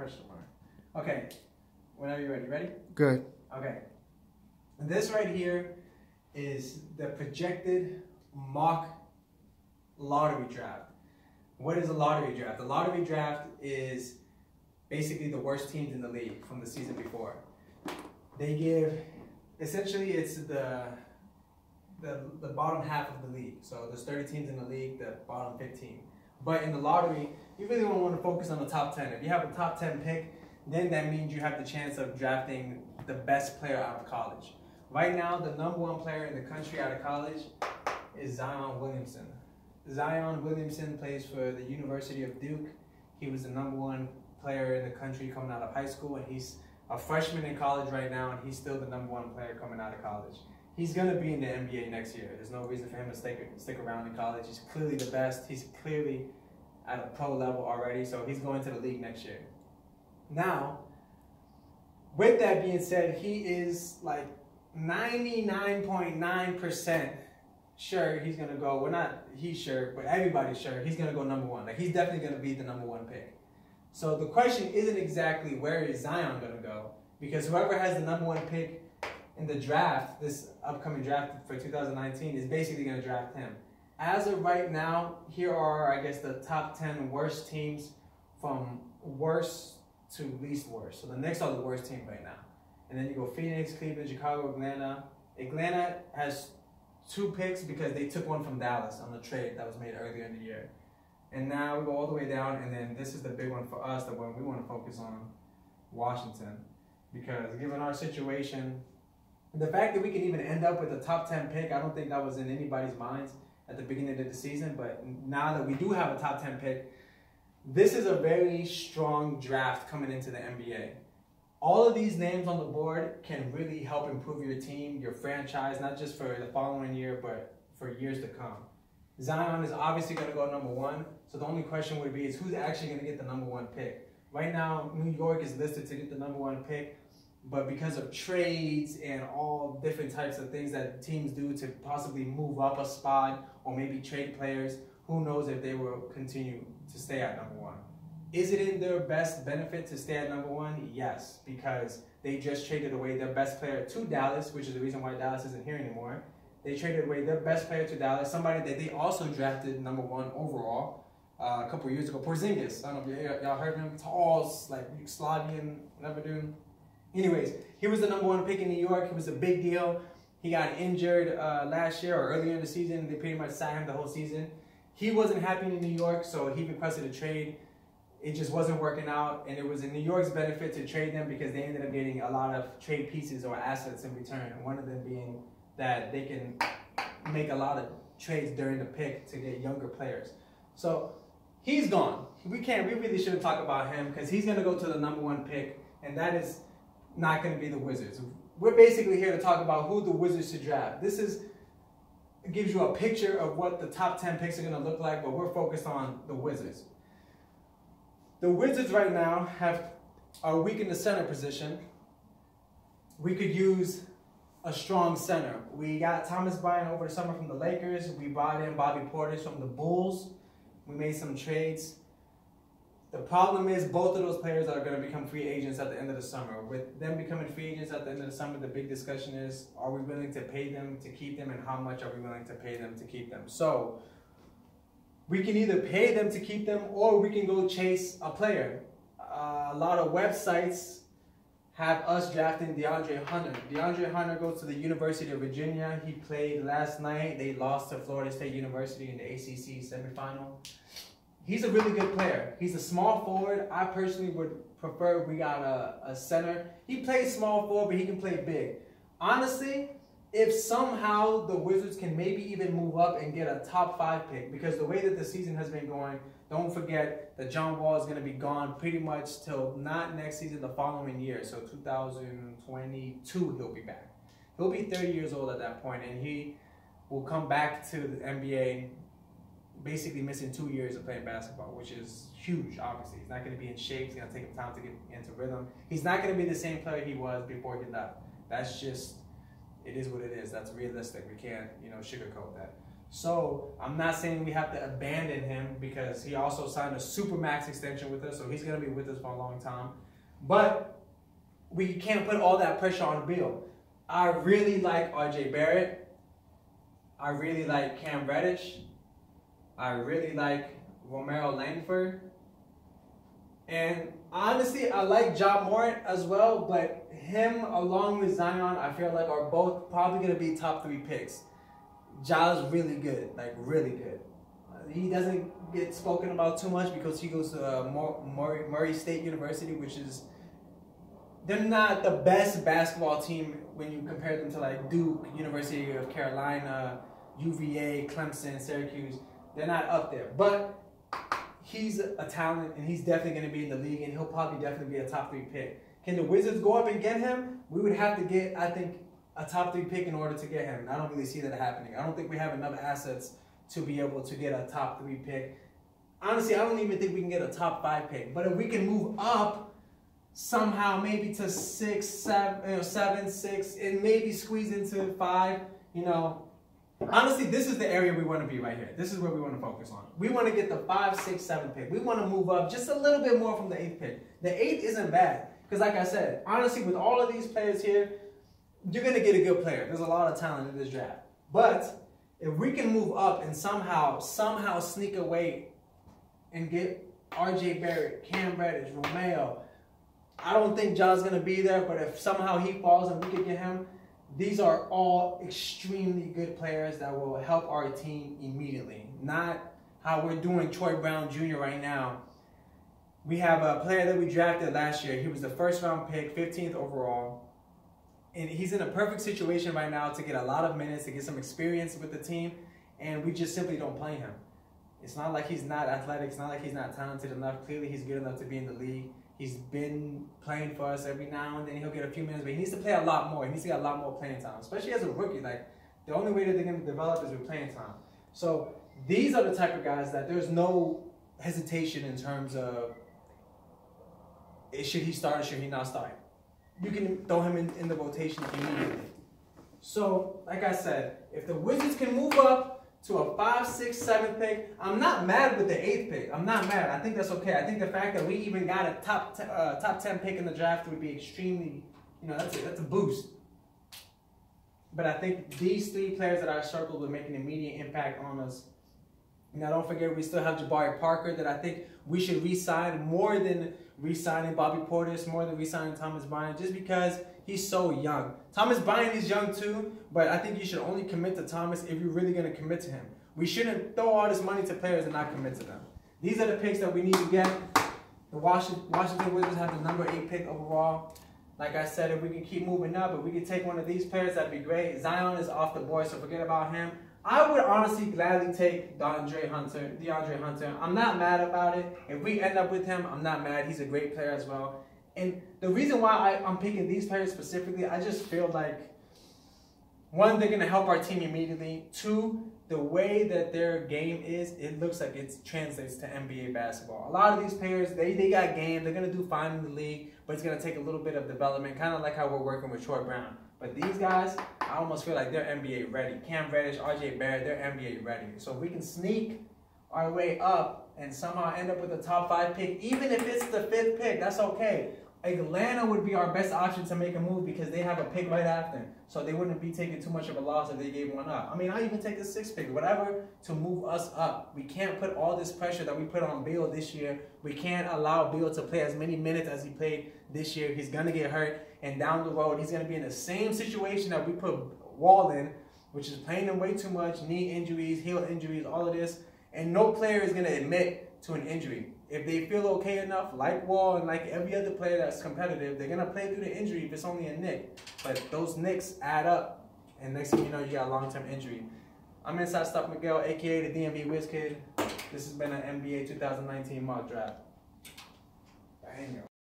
question mark. Okay, whenever you're ready. Ready? Good. Okay. This right here is the projected mock lottery draft. What is a lottery draft? The lottery draft is basically the worst teams in the league from the season before. They give, essentially, it's the the, the bottom half of the league. So there's 30 teams in the league, the bottom 15. But in the lottery, you really don't want to focus on the top 10. If you have a top 10 pick, then that means you have the chance of drafting the best player out of college. Right now, the number one player in the country out of college is Zion Williamson. Zion Williamson plays for the University of Duke. He was the number one player in the country coming out of high school, and he's a freshman in college right now, and he's still the number one player coming out of college. He's gonna be in the NBA next year. There's no reason for him to stick stick around in college. He's clearly the best. He's clearly at a pro level already, so he's going to the league next year. Now, with that being said, he is like 99.9% sure he's gonna go. Well, not he's sure, but everybody's sure he's gonna go number one. Like he's definitely gonna be the number one pick. So the question isn't exactly where is Zion gonna go, because whoever has the number one pick in the draft, this upcoming draft for 2019, is basically gonna draft him. As of right now, here are I guess the top 10 worst teams from worst to least worst. So the Knicks are the worst team right now. And then you go Phoenix, Cleveland, Chicago, Atlanta. Atlanta has two picks because they took one from Dallas on the trade that was made earlier in the year. And now we go all the way down, and then this is the big one for us, the one we want to focus on, Washington. Because given our situation, the fact that we can even end up with a top 10 pick, I don't think that was in anybody's minds at the beginning of the season. But now that we do have a top 10 pick, this is a very strong draft coming into the NBA all of these names on the board can really help improve your team, your franchise, not just for the following year, but for years to come. Zion is obviously going to go number one. So the only question would be is who's actually going to get the number one pick? Right now, New York is listed to get the number one pick, but because of trades and all different types of things that teams do to possibly move up a spot or maybe trade players, who knows if they will continue to stay at number one. Is it in their best benefit to stay at number one? Yes, because they just traded away their best player to Dallas, which is the reason why Dallas isn't here anymore. They traded away their best player to Dallas, somebody that they also drafted number one overall uh, a couple years ago. Porzingis. I don't know if y'all heard of him. Tall, like Slavian, whatever dude. Anyways, he was the number one pick in New York. He was a big deal. He got injured uh, last year or earlier in the season. They pretty much sat him the whole season. He wasn't happy in New York, so he requested a trade it just wasn't working out, and it was in New York's benefit to trade them because they ended up getting a lot of trade pieces or assets in return. One of them being that they can make a lot of trades during the pick to get younger players. So he's gone. We can't. We really shouldn't talk about him because he's going to go to the number one pick, and that is not going to be the Wizards. We're basically here to talk about who the Wizards should draft. This is gives you a picture of what the top 10 picks are going to look like, but we're focused on the Wizards. The Wizards right now have are weak in the center position. We could use a strong center. We got Thomas Bryant over the summer from the Lakers. We brought in Bobby Portis from the Bulls. We made some trades. The problem is both of those players are going to become free agents at the end of the summer. With them becoming free agents at the end of the summer, the big discussion is, are we willing to pay them to keep them and how much are we willing to pay them to keep them? So we can either pay them to keep them or we can go chase a player. Uh, a lot of websites have us drafting DeAndre Hunter. DeAndre Hunter goes to the University of Virginia. He played last night. They lost to Florida State University in the ACC semifinal. He's a really good player. He's a small forward. I personally would prefer we got a, a center. He plays small forward, but he can play big. Honestly, if somehow the Wizards can maybe even move up and get a top five pick, because the way that the season has been going, don't forget that John Wall is going to be gone pretty much till not next season, the following year. So 2022, he'll be back. He'll be 30 years old at that point, and he will come back to the NBA basically missing two years of playing basketball, which is huge, obviously. He's not going to be in shape. It's going to take him time to get into rhythm. He's not going to be the same player he was before he left. That's just it is what it is. That's realistic. We can't, you know, sugarcoat that. So I'm not saying we have to abandon him because he also signed a super max extension with us, so he's gonna be with us for a long time. But we can't put all that pressure on Beal. I really like RJ Barrett. I really like Cam Reddish. I really like Romeo Langford. And honestly, I like Ja Morant as well, but him along with Zion, I feel like are both probably gonna be top three picks. Ja's really good, like really good. He doesn't get spoken about too much because he goes to uh, Murray, Murray State University, which is they're not the best basketball team when you compare them to like Duke, University of Carolina, UVA, Clemson, Syracuse. They're not up there, but he's a talent and he's definitely going to be in the league and he'll probably definitely be a top three pick. Can the Wizards go up and get him? We would have to get, I think, a top three pick in order to get him. I don't really see that happening. I don't think we have enough assets to be able to get a top three pick. Honestly, I don't even think we can get a top five pick. But if we can move up somehow, maybe to six, seven, you know, seven, six, and maybe squeeze into five, you know, honestly, this is the area we want to be right here. This is where we want to focus on. We want to get the five, six, seven pick. We want to move up just a little bit more from the eighth pick. The eighth isn't bad. Because like I said, honestly, with all of these players here, you're going to get a good player. There's a lot of talent in this draft. But if we can move up and somehow, somehow sneak away and get RJ Barrett, Cam Reddish, Romeo, I don't think John's going to be there, but if somehow he falls and we could get him, these are all extremely good players that will help our team immediately. Not how we're doing Troy Brown Jr. right now. We have a player that we drafted last year. He was the first round pick, 15th overall and he's in a perfect situation right now to get a lot of minutes, to get some experience with the team, and we just simply don't play him. It's not like he's not athletic. It's not like he's not talented enough. Clearly, he's good enough to be in the league. He's been playing for us every now and then. He'll get a few minutes, but he needs to play a lot more. He needs to get a lot more playing time, especially as a rookie. Like the only way that they're going to develop is with playing time. So these are the type of guys that there's no hesitation in terms of should he start or should he not start you can throw him in, in the rotation immediately. So, like I said, if the Wizards can move up to a five, six, seven pick, I'm not mad with the eighth pick. I'm not mad. I think that's okay. I think the fact that we even got a top uh, top ten pick in the draft would be extremely, you know, that's a, that's a boost. But I think these three players that I circled would make an immediate impact on us. Now, don't forget, we still have Jabari Parker that I think we should re-sign more than re-signing Bobby Portis, more than re-signing Thomas Bryant, just because he's so young. Thomas Bryant is young too, but I think you should only commit to Thomas if you're really going to commit to him. We shouldn't throw all this money to players and not commit to them. These are the picks that we need to get. The Washington, Washington Wizards have the number eight pick overall. Like I said, if we can keep moving up, if we can take one of these players, that'd be great. Zion is off the board, so forget about him. I would honestly gladly take DeAndre Hunter, DeAndre Hunter. I'm not mad about it. If we end up with him, I'm not mad. He's a great player as well. And the reason why I, I'm picking these players specifically, I just feel like one, they're gonna help our team immediately. Two, the way that their game is, it looks like it translates to NBA basketball. A lot of these players, they, they got game, they're gonna do fine in the league, but it's gonna take a little bit of development, kind of like how we're working with Troy Brown. But these guys, I almost feel like they're NBA ready. Cam Reddish, RJ Barrett, they're NBA ready. So if we can sneak our way up and somehow end up with a top five pick, even if it's the fifth pick, that's okay. Atlanta would be our best option to make a move because they have a pick right after. So they wouldn't be taking too much of a loss if they gave one up. I mean, I even take the six pick, whatever, to move us up. We can't put all this pressure that we put on Beal this year. We can't allow Beal to play as many minutes as he played this year. He's going to get hurt. And down the road, he's going to be in the same situation that we put Wall in, which is playing him way too much, knee injuries, heel injuries, all of this. And no player is going to admit to an injury. If they feel okay enough, like Wall and like every other player that's competitive, they're to play through the injury if it's only a nick. But those nicks add up. And next thing you know, you got a long-term injury. I'm Inside Stuff Miguel, aka the DMV Whiz Kid. This has been an NBA 2019 mock draft. Bang.